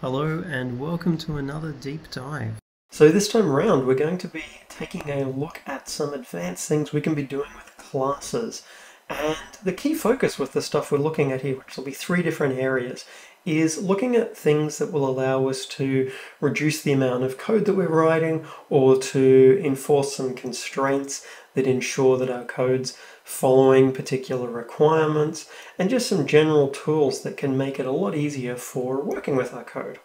Hello and welcome to another deep dive. So this time around we're going to be taking a look at some advanced things we can be doing with classes. And the key focus with the stuff we're looking at here, which will be three different areas, is looking at things that will allow us to reduce the amount of code that we're writing or to enforce some constraints that ensure that our code's following particular requirements and just some general tools that can make it a lot easier for working with our code.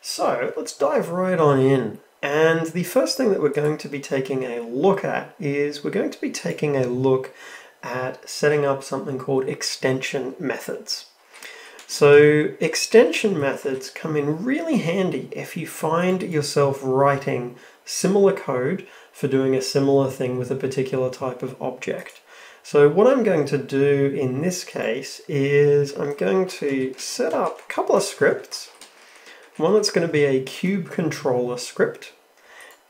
So let's dive right on in. And the first thing that we're going to be taking a look at is we're going to be taking a look at setting up something called extension methods. So extension methods come in really handy if you find yourself writing similar code for doing a similar thing with a particular type of object. So what I'm going to do in this case is I'm going to set up a couple of scripts. One that's going to be a cube controller script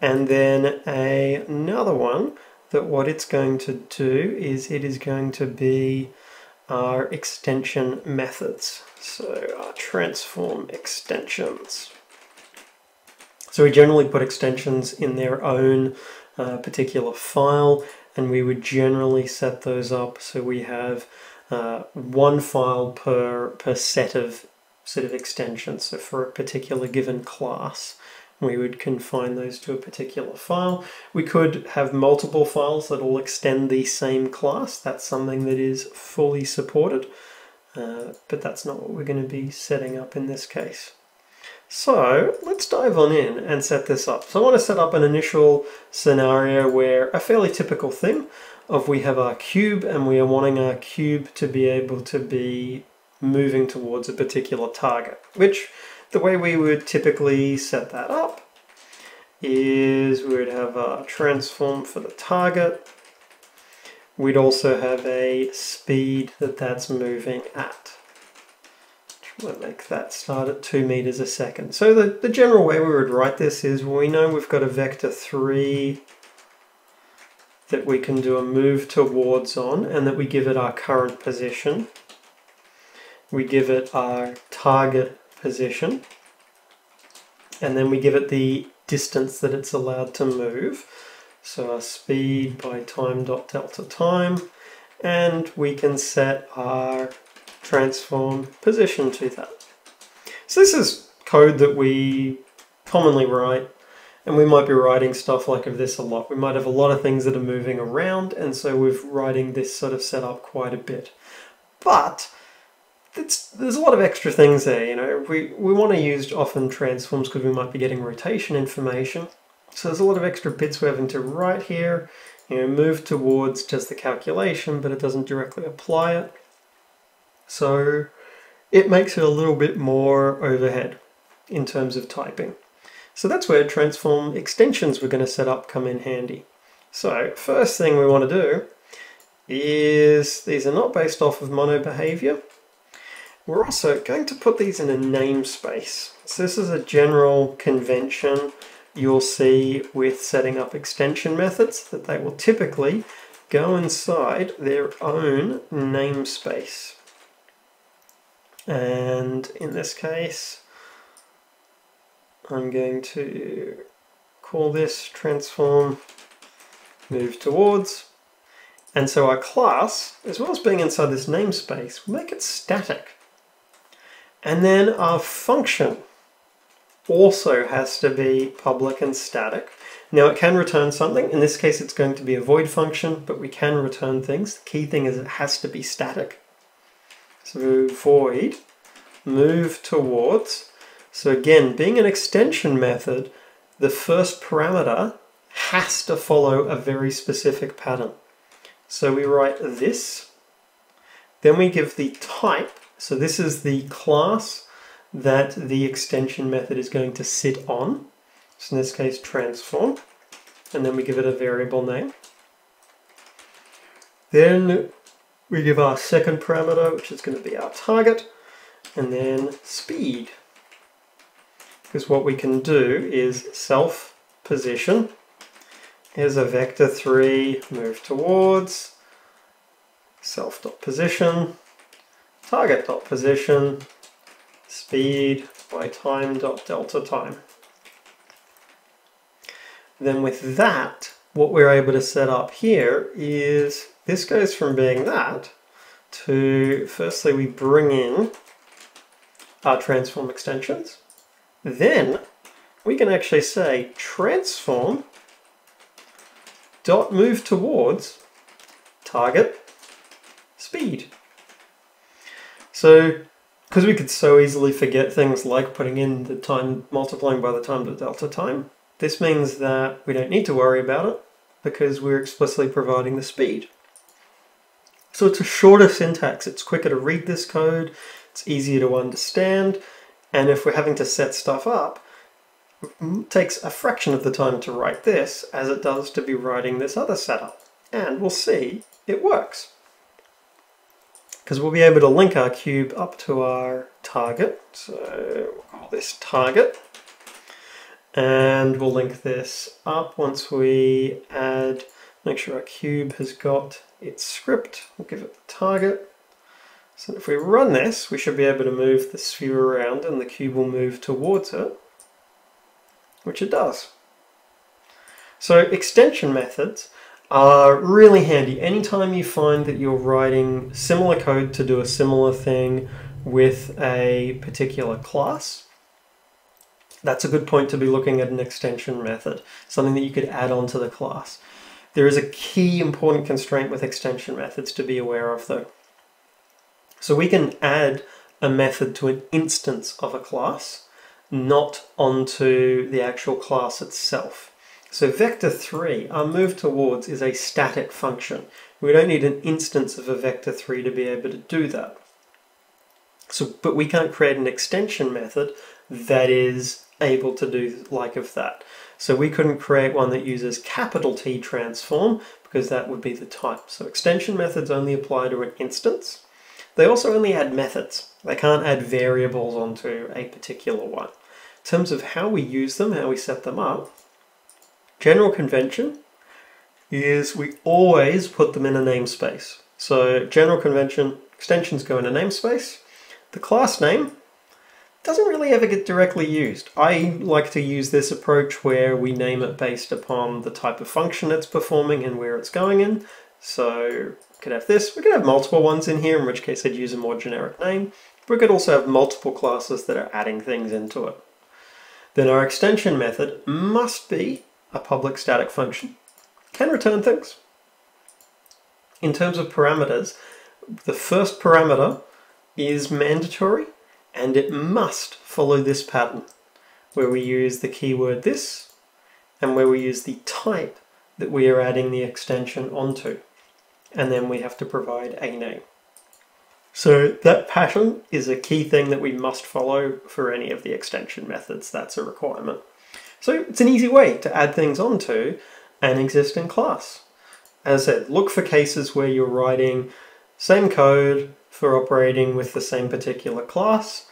and then a, another one that what it's going to do is it is going to be our extension methods. So our transform extensions. So we generally put extensions in their own uh, particular file and we would generally set those up so we have uh, one file per, per set of sort of extensions. So for a particular given class, we would confine those to a particular file. We could have multiple files that all extend the same class. That's something that is fully supported, uh, but that's not what we're going to be setting up in this case. So let's dive on in and set this up. So I want to set up an initial scenario where a fairly typical thing of we have our cube and we are wanting our cube to be able to be moving towards a particular target, which the way we would typically set that up is we would have a transform for the target. We'd also have a speed that that's moving at. We'll make that start at 2 meters a second. So the, the general way we would write this is we know we've got a vector 3 that we can do a move towards on and that we give it our current position. We give it our target position and then we give it the distance that it's allowed to move. So our speed by time dot delta time and we can set our transform position to that. So this is code that we commonly write and we might be writing stuff like of this a lot. We might have a lot of things that are moving around and so we're writing this sort of setup quite a bit. But there's a lot of extra things there, you know. We, we want to use often transforms because we might be getting rotation information. So there's a lot of extra bits we're having to write here, you know, move towards just the calculation, but it doesn't directly apply it. So it makes it a little bit more overhead in terms of typing. So that's where transform extensions we're going to set up come in handy. So first thing we want to do is these are not based off of mono behavior. We're also going to put these in a namespace. So this is a general convention you'll see with setting up extension methods that they will typically go inside their own namespace. And in this case, I'm going to call this transform move towards. And so our class, as well as being inside this namespace, will make it static. And then our function also has to be public and static. Now it can return something. In this case, it's going to be a void function, but we can return things. The key thing is it has to be static. So void, move towards. So again, being an extension method, the first parameter has to follow a very specific pattern. So we write this, then we give the type. So this is the class that the extension method is going to sit on. So in this case, transform. And then we give it a variable name. Then we give our second parameter, which is going to be our target, and then speed. Because what we can do is self position. Here's a vector 3, move towards, self dot position, target dot position, speed, by time dot delta time. Then with that, what we're able to set up here is this goes from being that to firstly we bring in our transform extensions. Then we can actually say transform dot move towards target speed. So because we could so easily forget things like putting in the time multiplying by the time to delta time, this means that we don't need to worry about it because we're explicitly providing the speed. So it's a shorter syntax, it's quicker to read this code, it's easier to understand, and if we're having to set stuff up, it takes a fraction of the time to write this as it does to be writing this other setup. And we'll see it works. Because we'll be able to link our cube up to our target. So we'll call this target. And we'll link this up once we add, make sure our cube has got its script. We'll give it the target. So if we run this, we should be able to move the sphere around and the cube will move towards it, which it does. So extension methods are really handy. Anytime you find that you're writing similar code to do a similar thing with a particular class, that's a good point to be looking at an extension method, something that you could add on to the class. There is a key important constraint with extension methods to be aware of though. So we can add a method to an instance of a class, not onto the actual class itself. So vector 3, our move towards, is a static function. We don't need an instance of a vector 3 to be able to do that. So, but we can't create an extension method that is able to do like of that. So we couldn't create one that uses capital T transform because that would be the type. So extension methods only apply to an instance. They also only add methods. They can't add variables onto a particular one. In terms of how we use them, how we set them up, general convention is we always put them in a namespace. So general convention, extensions go in a namespace. The class name doesn't really ever get directly used. I like to use this approach where we name it based upon the type of function it's performing and where it's going in. So could have this, we could have multiple ones in here, in which case I'd use a more generic name. We could also have multiple classes that are adding things into it. Then our extension method must be a public static function. Can return things. In terms of parameters, the first parameter is mandatory and it must follow this pattern where we use the keyword this and where we use the type that we are adding the extension onto and then we have to provide a name. So that pattern is a key thing that we must follow for any of the extension methods. That's a requirement. So it's an easy way to add things onto an existing class. As I said, look for cases where you're writing same code for operating with the same particular class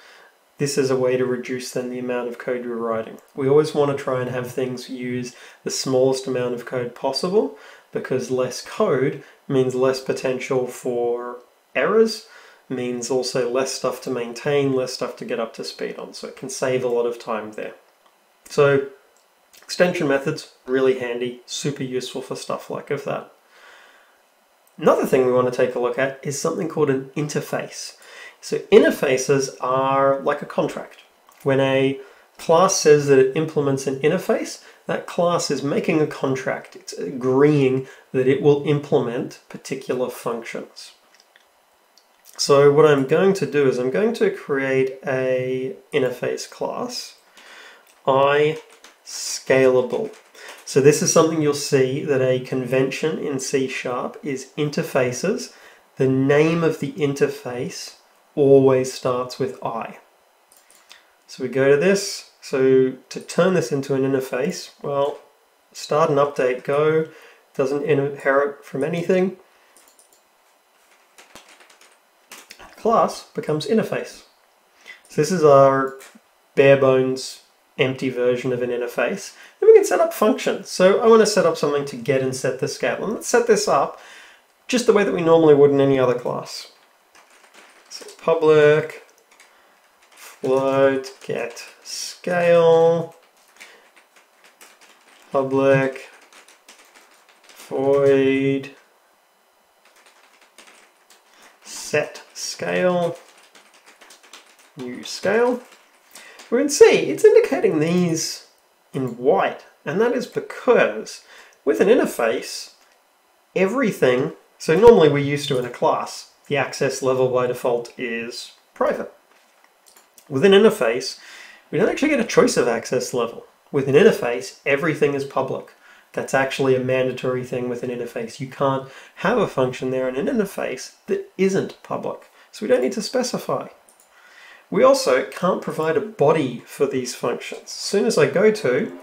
this is a way to reduce then the amount of code you're writing. We always want to try and have things use the smallest amount of code possible because less code means less potential for errors, means also less stuff to maintain, less stuff to get up to speed on. So it can save a lot of time there. So extension methods, really handy, super useful for stuff like of that. Another thing we want to take a look at is something called an interface. So interfaces are like a contract. When a class says that it implements an interface, that class is making a contract. It's agreeing that it will implement particular functions. So what I'm going to do is I'm going to create a interface class, i scalable. So this is something you'll see that a convention in C Sharp is interfaces. The name of the interface always starts with I. So we go to this. So to turn this into an interface, well, start and update go, doesn't inherit from anything. Class becomes interface. So this is our bare bones empty version of an interface. Then we can set up functions. So I want to set up something to get and set the scale. And let's set this up just the way that we normally would in any other class public float get scale public void set scale new scale. We can see it's indicating these in white and that is because with an interface everything so normally we're used to in a class the access level by default is private with an interface we don't actually get a choice of access level with an interface, everything is public. That's actually a mandatory thing with an interface. You can't have a function there in an interface that isn't public. So we don't need to specify. We also can't provide a body for these functions. As soon as I go to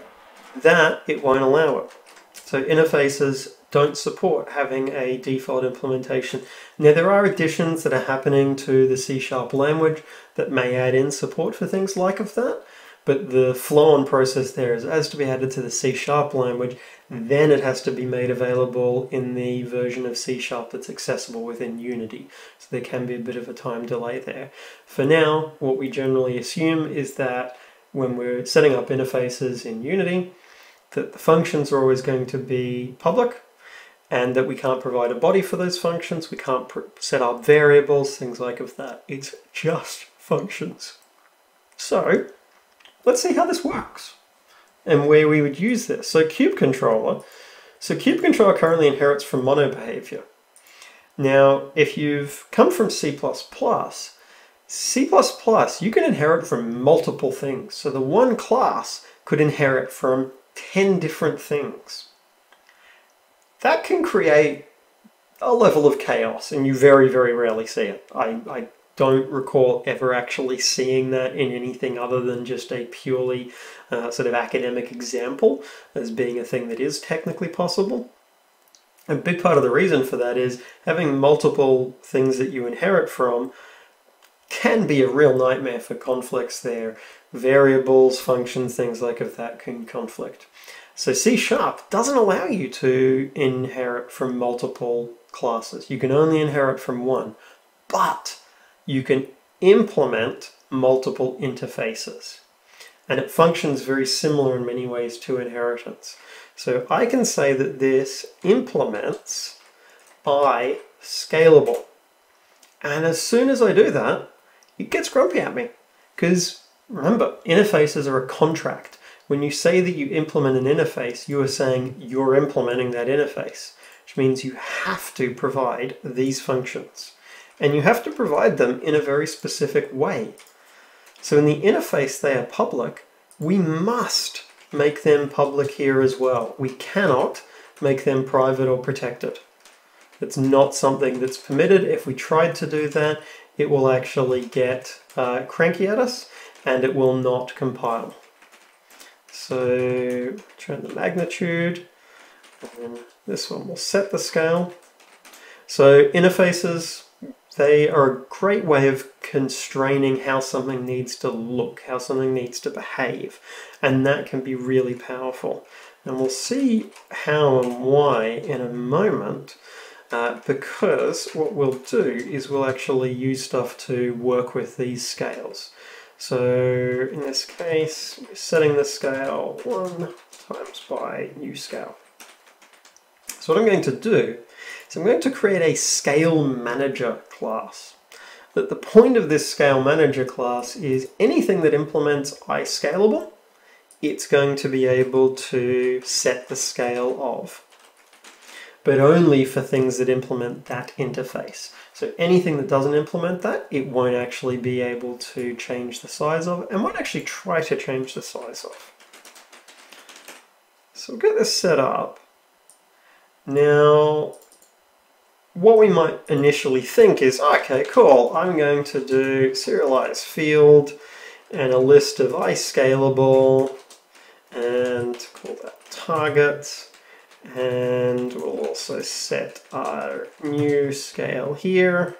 that, it won't allow it. So interfaces don't support having a default implementation. Now there are additions that are happening to the C-sharp language that may add in support for things like of that, but the flow-on process there is as to be added to the C-sharp language, then it has to be made available in the version of C-sharp that's accessible within Unity. So there can be a bit of a time delay there. For now, what we generally assume is that when we're setting up interfaces in Unity, that the functions are always going to be public and that we can't provide a body for those functions, we can't set up variables, things like of that. It's just functions. So let's see how this works and where we would use this. So cube controller, so cube controller currently inherits from mono behavior. Now, if you've come from C++, C++, you can inherit from multiple things. So the one class could inherit from 10 different things. That can create a level of chaos, and you very, very rarely see it. I, I don't recall ever actually seeing that in anything other than just a purely uh, sort of academic example as being a thing that is technically possible. A big part of the reason for that is having multiple things that you inherit from can be a real nightmare for conflicts there. Variables, functions, things like of that can conflict. So C Sharp doesn't allow you to inherit from multiple classes. You can only inherit from one. But you can implement multiple interfaces. And it functions very similar in many ways to inheritance. So I can say that this implements I scalable. And as soon as I do that, it gets grumpy at me. Because remember, interfaces are a contract. When you say that you implement an interface, you are saying you're implementing that interface, which means you have to provide these functions and you have to provide them in a very specific way. So in the interface they are public, we must make them public here as well. We cannot make them private or protected. It's not something that's permitted. If we tried to do that, it will actually get uh, cranky at us and it will not compile. So turn the magnitude, and this one will set the scale. So interfaces, they are a great way of constraining how something needs to look, how something needs to behave, and that can be really powerful. And we'll see how and why in a moment, uh, because what we'll do is we'll actually use stuff to work with these scales. So in this case, we're setting the scale 1 times by new scale. So what I'm going to do is I'm going to create a scale manager class. That the point of this scale manager class is anything that implements iScalable, it's going to be able to set the scale of, but only for things that implement that interface. So anything that doesn't implement that, it won't actually be able to change the size of, and won't actually try to change the size of. So we'll get this set up. Now, what we might initially think is, okay, cool, I'm going to do serialize field and a list of iScalable and call that target and we'll also set our new scale here.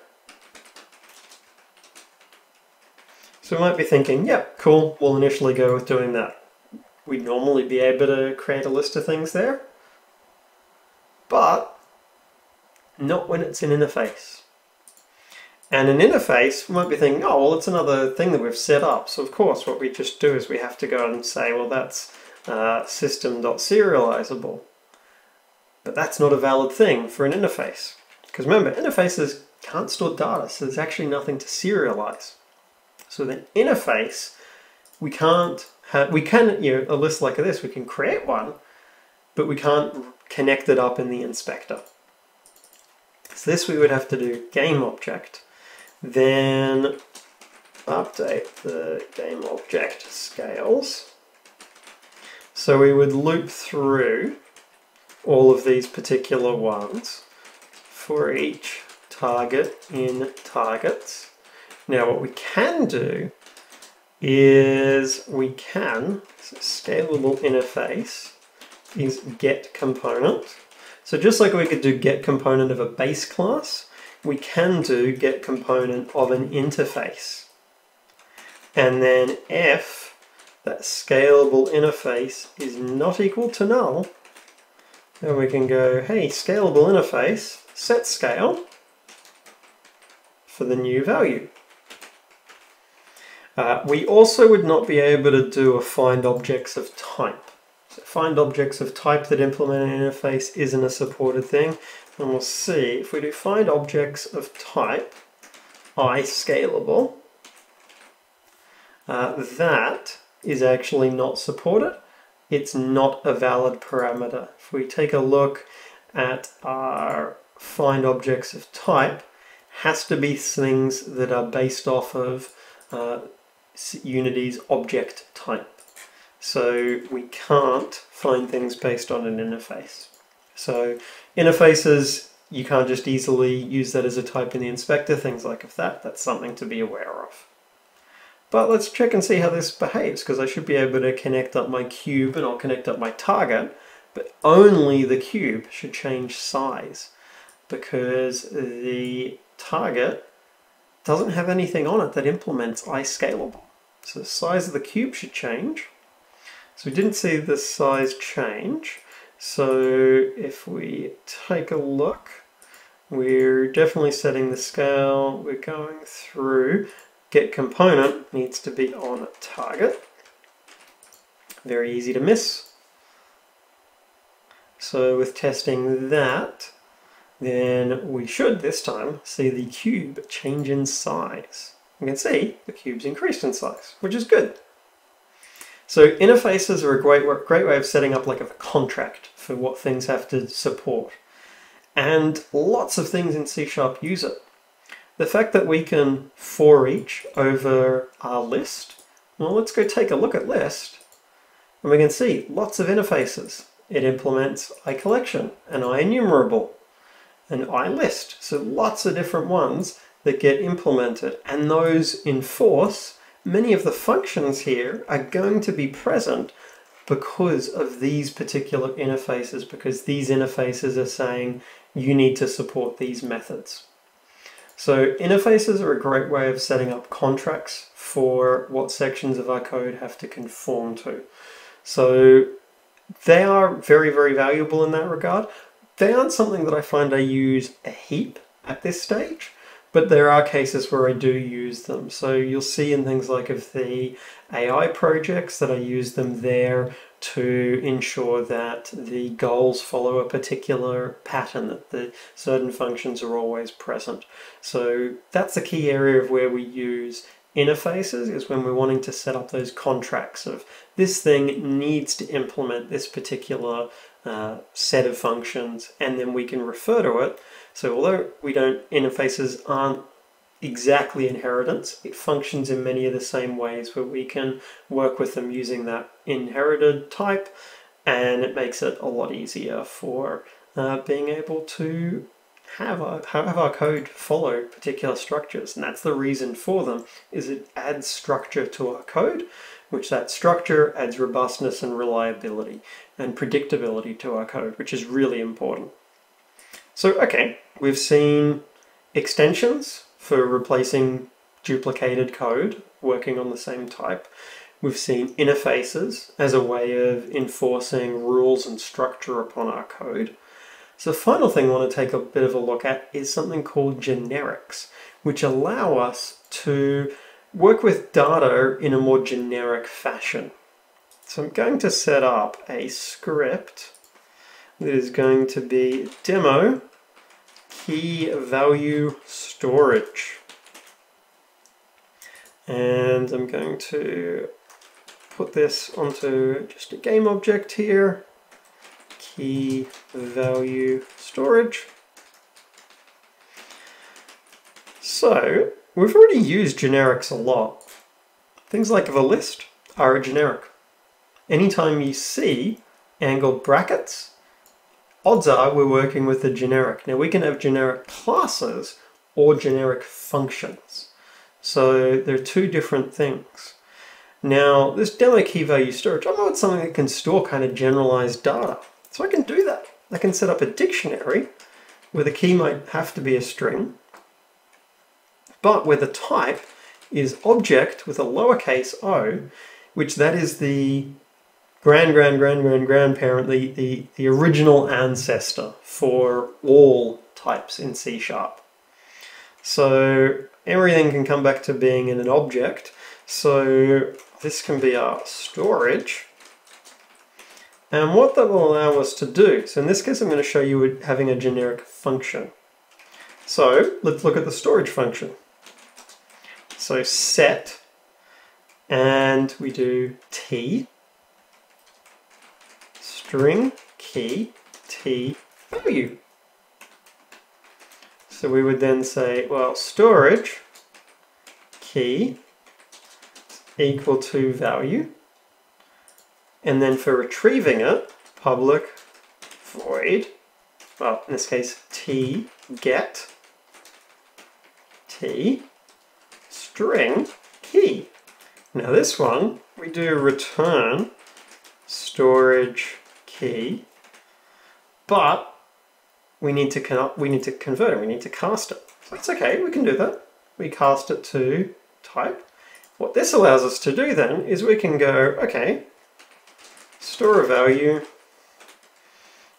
So we might be thinking, yep, cool, we'll initially go with doing that. We'd normally be able to create a list of things there, but not when it's an interface. And an interface, we might be thinking, oh, well, it's another thing that we've set up. So of course, what we just do is we have to go and say, well, that's uh, system.serializable. But that's not a valid thing for an interface. Because remember, interfaces can't store data, so there's actually nothing to serialize. So the interface, we can't have, we can, you know, a list like this, we can create one, but we can't connect it up in the inspector. So this we would have to do game object, then update the game object scales. So we would loop through all of these particular ones for each target in targets. Now what we can do is we can, so scalable interface is get component. So just like we could do get component of a base class, we can do get component of an interface. And then if that scalable interface is not equal to null, then we can go, hey, scalable interface, set scale for the new value. Uh, we also would not be able to do a find objects of type. So find objects of type that implement an interface isn't a supported thing. And we'll see if we do find objects of type i scalable, uh, that is actually not supported it's not a valid parameter. If we take a look at our find objects of type, has to be things that are based off of uh, Unity's object type. So we can't find things based on an interface. So interfaces, you can't just easily use that as a type in the inspector, things like that, that's something to be aware of. But let's check and see how this behaves, because I should be able to connect up my cube and I'll connect up my target, but only the cube should change size, because the target doesn't have anything on it that implements iScalable. So the size of the cube should change. So we didn't see the size change. So if we take a look, we're definitely setting the scale. We're going through get component needs to be on target. Very easy to miss. So with testing that, then we should this time see the cube change in size. You can see the cube's increased in size, which is good. So interfaces are a great, great way of setting up like a contract for what things have to support. And lots of things in C Sharp use it. The fact that we can for each over our list, well, let's go take a look at list. And we can see lots of interfaces. It implements iCollection, an iEnumerable, an iList. So lots of different ones that get implemented. And those enforce many of the functions here are going to be present because of these particular interfaces, because these interfaces are saying you need to support these methods. So interfaces are a great way of setting up contracts for what sections of our code have to conform to. So they are very, very valuable in that regard. They aren't something that I find I use a heap at this stage, but there are cases where I do use them. So you'll see in things like of the AI projects that I use them there to ensure that the goals follow a particular pattern, that the certain functions are always present. So that's the key area of where we use interfaces is when we're wanting to set up those contracts of this thing needs to implement this particular uh, set of functions and then we can refer to it. So although we don't, interfaces aren't exactly inheritance. It functions in many of the same ways where we can work with them using that inherited type and it makes it a lot easier for uh, being able to have our, have our code follow particular structures and that's the reason for them is it adds structure to our code which that structure adds robustness and reliability and predictability to our code which is really important. So okay, we've seen extensions for replacing duplicated code working on the same type. We've seen interfaces as a way of enforcing rules and structure upon our code. So the final thing I want to take a bit of a look at is something called generics, which allow us to work with data in a more generic fashion. So I'm going to set up a script is going to be demo key value storage. And I'm going to put this onto just a game object here, key value storage. So we've already used generics a lot. Things like the list are a generic. Anytime you see angled brackets, odds are we're working with a generic. Now we can have generic classes or generic functions. So they're two different things. Now this demo key value storage, I want something that can store kind of generalized data. So I can do that. I can set up a dictionary where the key might have to be a string, but where the type is object with a lowercase o, which that is the grand, grand, grand, grand, grandparent, the, the, the original ancestor for all types in C Sharp. So everything can come back to being in an object. So this can be our storage. And what that will allow us to do, so in this case I'm going to show you having a generic function. So let's look at the storage function. So set, and we do t, string key t value. So we would then say, well, storage key equal to value. And then for retrieving it, public void, well, in this case, t get t string key. Now this one, we do return storage key, but we need to we need to convert it. We need to cast it. So it's okay. We can do that. We cast it to type. What this allows us to do then is we can go okay, store a value.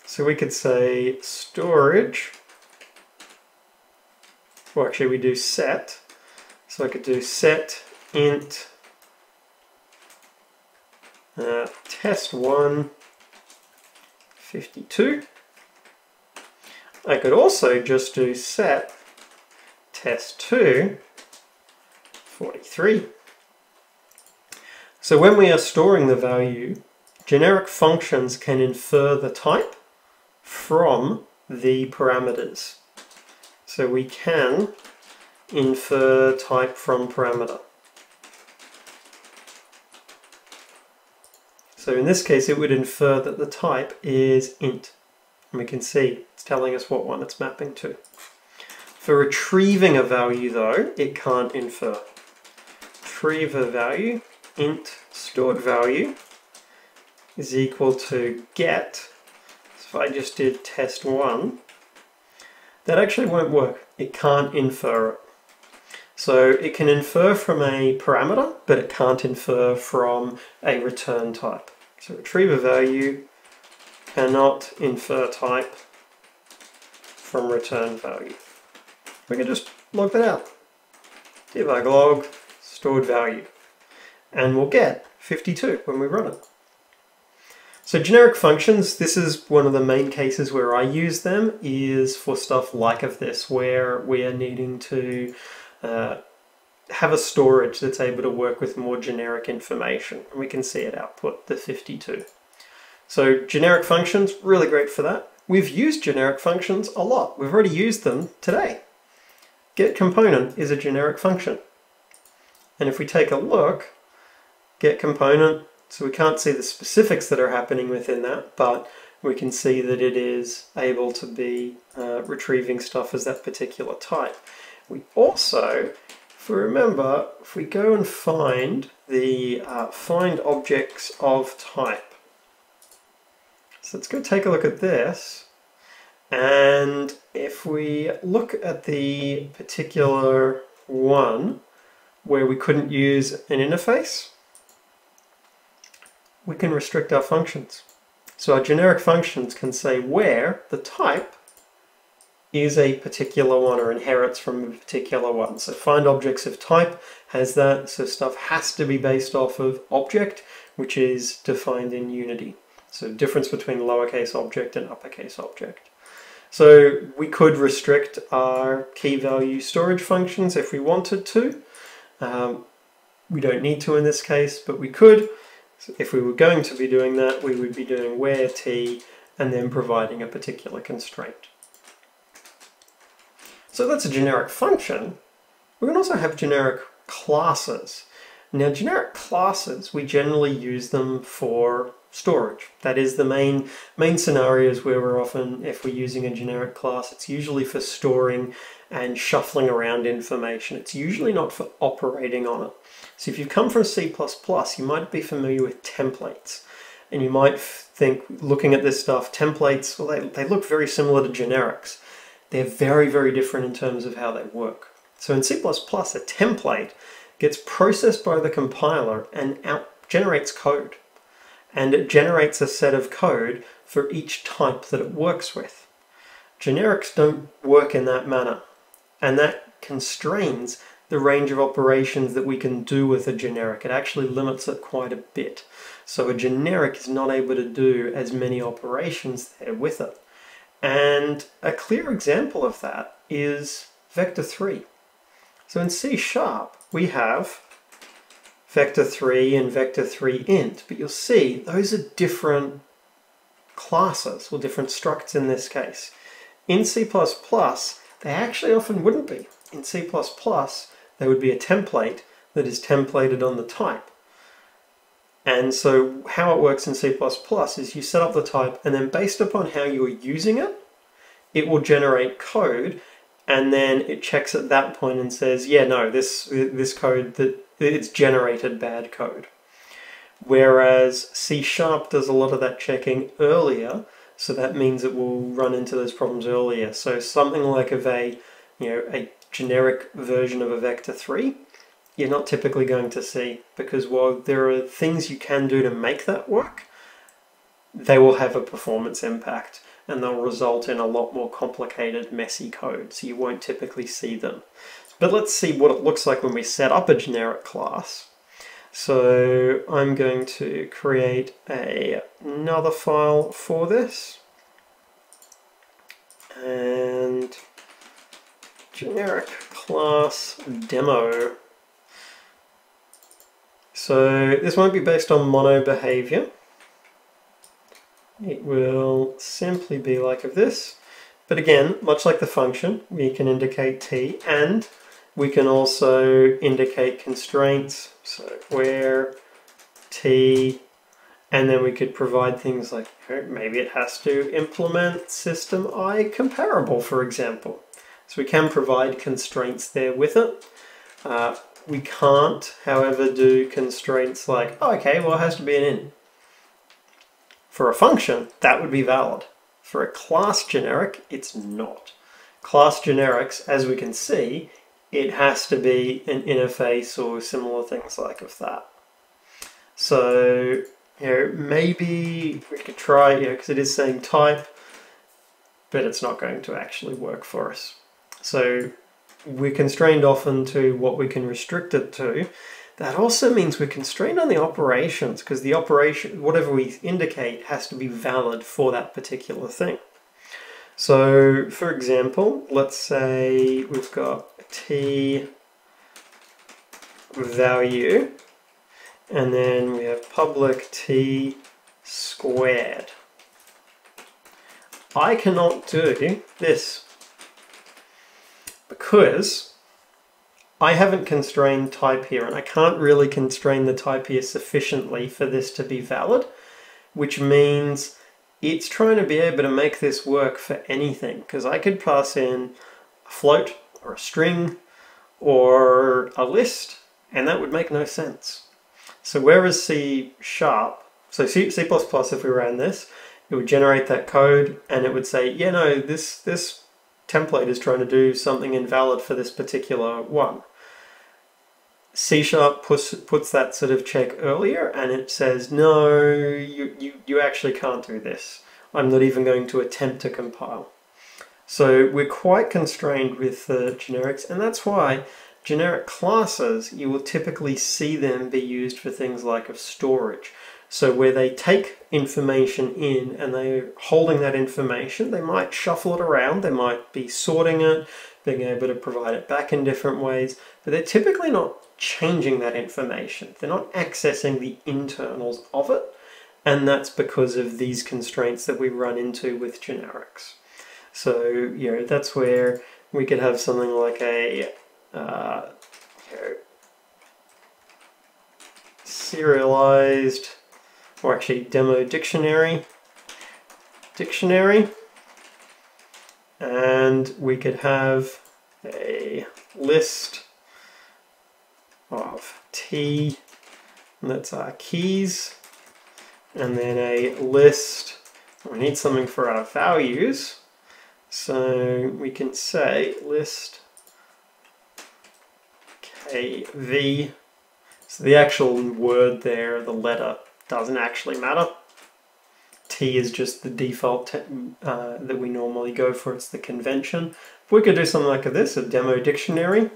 So we could say storage. Well, actually, we do set. So I could do set int uh, test1 52. I could also just do set test2 43. So when we are storing the value, generic functions can infer the type from the parameters. So we can infer type from parameter. So in this case, it would infer that the type is int. And we can see it's telling us what one it's mapping to. For retrieving a value though, it can't infer. Retrieve a value, int stored value is equal to get. So if I just did test1, that actually won't work. It can't infer it. So it can infer from a parameter, but it can't infer from a return type. So retrieve a value cannot infer type from return value. We can just log that out. Debug log, stored value. And we'll get 52 when we run it. So generic functions, this is one of the main cases where I use them, is for stuff like of this, where we are needing to uh, have a storage that's able to work with more generic information. And we can see it output the 52. So generic functions, really great for that. We've used generic functions a lot. We've already used them today. Get component is a generic function. And if we take a look, get component, so we can't see the specifics that are happening within that, but we can see that it is able to be uh, retrieving stuff as that particular type. We also, if we remember, if we go and find the uh, find objects of type. So let's go take a look at this. And if we look at the particular one where we couldn't use an interface, we can restrict our functions. So our generic functions can say where the type is a particular one or inherits from a particular one. So find objects of type has that, so stuff has to be based off of object, which is defined in Unity. So difference between lowercase object and uppercase object. So we could restrict our key value storage functions if we wanted to. Um, we don't need to in this case, but we could. So if we were going to be doing that, we would be doing where t and then providing a particular constraint. So that's a generic function. We can also have generic classes. Now generic classes, we generally use them for storage. That is the main, main scenarios where we're often, if we're using a generic class, it's usually for storing and shuffling around information. It's usually not for operating on it. So if you've come from C++, you might be familiar with templates. And you might think, looking at this stuff, templates, well, they, they look very similar to generics. They're very, very different in terms of how they work. So in C++, a template gets processed by the compiler and out generates code and it generates a set of code for each type that it works with. Generics don't work in that manner, and that constrains the range of operations that we can do with a generic. It actually limits it quite a bit. So a generic is not able to do as many operations there with it. And a clear example of that is vector 3. So in C sharp, we have vector 3 and vector 3 int. But you'll see those are different classes, or different structs in this case. In C++, they actually often wouldn't be. In C++, there would be a template that is templated on the type. And so how it works in C++ is you set up the type and then based upon how you're using it, it will generate code and then it checks at that point and says, yeah, no, this, this code that it's generated bad code. Whereas C Sharp does a lot of that checking earlier, so that means it will run into those problems earlier. So something like of a, you know, a generic version of a vector 3, you're not typically going to see because while there are things you can do to make that work, they will have a performance impact and they'll result in a lot more complicated, messy code, so you won't typically see them. But let's see what it looks like when we set up a generic class. So I'm going to create a, another file for this. And generic class demo. So this won't be based on mono behavior. It will simply be like of this. But again, much like the function, we can indicate t and we can also indicate constraints, so where, t, and then we could provide things like maybe it has to implement system I comparable, for example. So we can provide constraints there with it. Uh, we can't, however, do constraints like, oh, okay, well, it has to be an int. For a function, that would be valid. For a class generic, it's not. Class generics, as we can see, it has to be an interface or similar things like of that. So, you know, maybe we could try, you know, because it is saying type, but it's not going to actually work for us. So we're constrained often to what we can restrict it to. That also means we're constrained on the operations because the operation, whatever we indicate, has to be valid for that particular thing. So, for example, let's say we've got t value and then we have public t squared. I cannot do this because I haven't constrained type here and I can't really constrain the type here sufficiently for this to be valid, which means it's trying to be able to make this work for anything because I could pass in a float or a string or a list, and that would make no sense. So whereas C sharp, so C, C++ if we ran this, it would generate that code and it would say, yeah, no, this, this template is trying to do something invalid for this particular one. C Sharp puts, puts that sort of check earlier and it says, no, you, you, you actually can't do this. I'm not even going to attempt to compile. So we're quite constrained with the generics and that's why generic classes, you will typically see them be used for things like of storage. So where they take information in and they're holding that information, they might shuffle it around, they might be sorting it, being able to provide it back in different ways, but they're typically not changing that information. They're not accessing the internals of it, and that's because of these constraints that we run into with generics. So, you know, that's where we could have something like a uh, you know, serialized, or actually demo dictionary, dictionary, and we could have a list of T, and that's our keys, and then a list, we need something for our values, so we can say list KV, so the actual word there, the letter, doesn't actually matter. T is just the default uh, that we normally go for, it's the convention. If we could do something like this, a demo dictionary,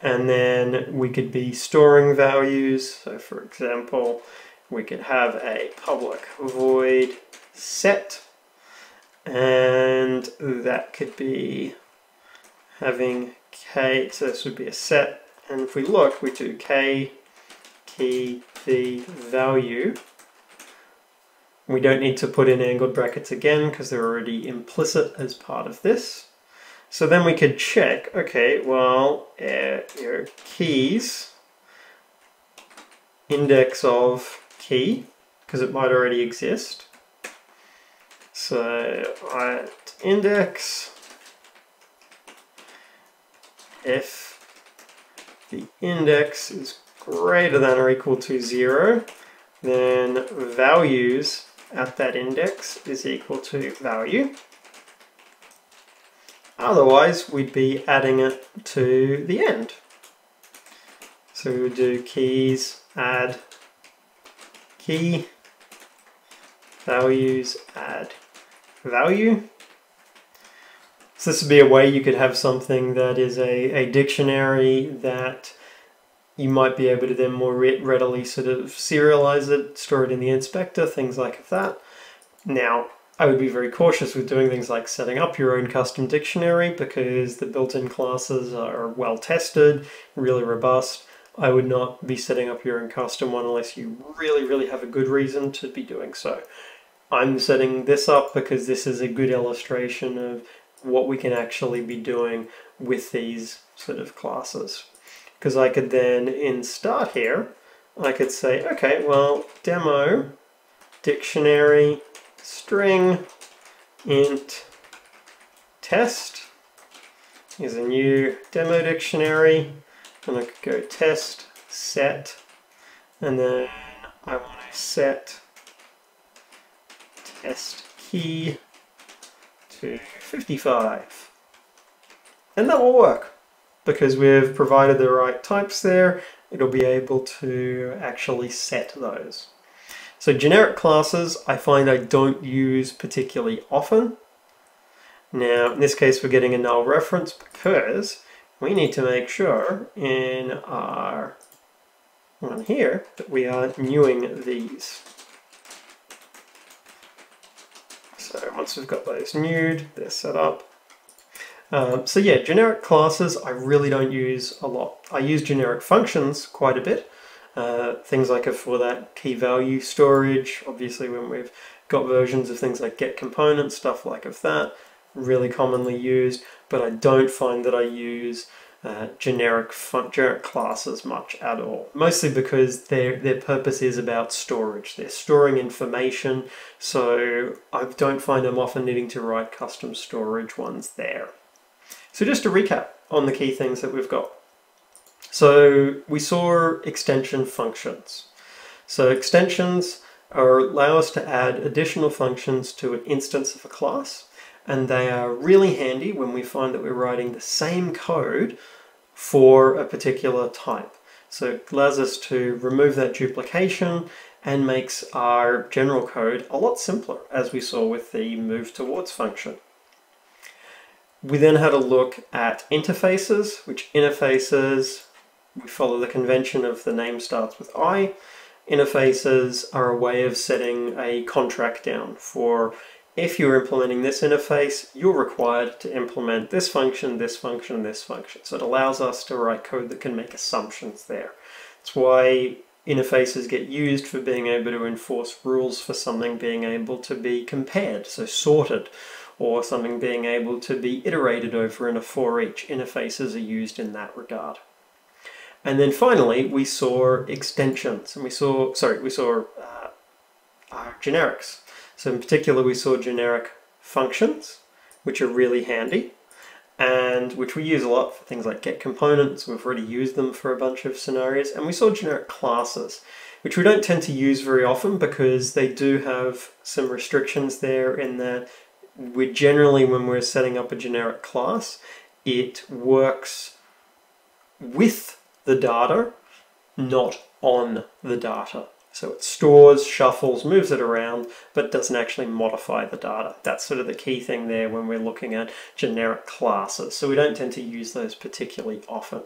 and then we could be storing values. So for example, we could have a public void set, and that could be having k, so this would be a set, and if we look, we do k key v value. We don't need to put in angled brackets again because they're already implicit as part of this. So then we could check, okay, well, uh, your keys, index of key, because it might already exist. So at index, if the index is greater than or equal to zero, then values at that index is equal to value. Otherwise, we'd be adding it to the end. So we would do keys, add key, values, add value. So this would be a way you could have something that is a, a dictionary that you might be able to then more readily sort of serialize it, store it in the inspector, things like that. Now, I would be very cautious with doing things like setting up your own custom dictionary because the built-in classes are well tested, really robust. I would not be setting up your own custom one unless you really, really have a good reason to be doing so. I'm setting this up because this is a good illustration of what we can actually be doing with these sort of classes. Because I could then, in start here, I could say, okay, well, demo, dictionary, string int test is a new demo dictionary. And I could go test set. And then I want to set test key to 55 and that will work because we've provided the right types there it'll be able to actually set those. So generic classes I find I don't use particularly often. Now in this case we're getting a null reference because we need to make sure in our one here that we are newing these. So once we've got those newed, they're set up. Um, so yeah, generic classes I really don't use a lot. I use generic functions quite a bit, uh, things like for that key value storage, obviously when we've got versions of things like get components, stuff like of that, really commonly used, but I don't find that I use uh, generic generic classes much at all. Mostly because their their purpose is about storage. They're storing information, so I don't find I'm often needing to write custom storage ones there. So just to recap on the key things that we've got. So we saw extension functions. So extensions are, allow us to add additional functions to an instance of a class and they are really handy when we find that we're writing the same code for a particular type. So it allows us to remove that duplication and makes our general code a lot simpler, as we saw with the move towards function. We then had a look at interfaces, which interfaces, we follow the convention of the name starts with I. Interfaces are a way of setting a contract down for if you're implementing this interface, you're required to implement this function, this function, this function. So it allows us to write code that can make assumptions there. That's why interfaces get used for being able to enforce rules for something being able to be compared, so sorted, or something being able to be iterated over in a for each. Interfaces are used in that regard. And then finally, we saw extensions, and we saw, sorry, we saw uh, generics. So in particular, we saw generic functions, which are really handy, and which we use a lot for things like get components. We've already used them for a bunch of scenarios. And we saw generic classes, which we don't tend to use very often because they do have some restrictions there in that we generally, when we're setting up a generic class, it works with the data, not on the data. So it stores, shuffles, moves it around, but doesn't actually modify the data. That's sort of the key thing there when we're looking at generic classes. So we don't tend to use those particularly often.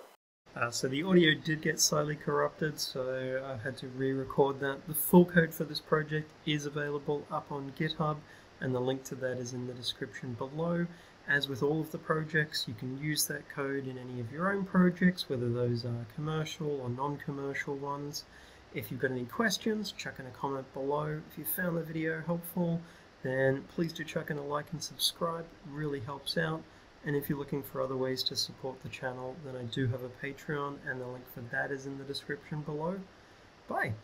Uh, so the audio did get slightly corrupted, so I had to re-record that. The full code for this project is available up on GitHub, and the link to that is in the description below. As with all of the projects, you can use that code in any of your own projects, whether those are commercial or non-commercial ones. If you've got any questions, chuck in a comment below. If you found the video helpful, then please do chuck in a like and subscribe. It really helps out. And if you're looking for other ways to support the channel, then I do have a Patreon, and the link for that is in the description below. Bye!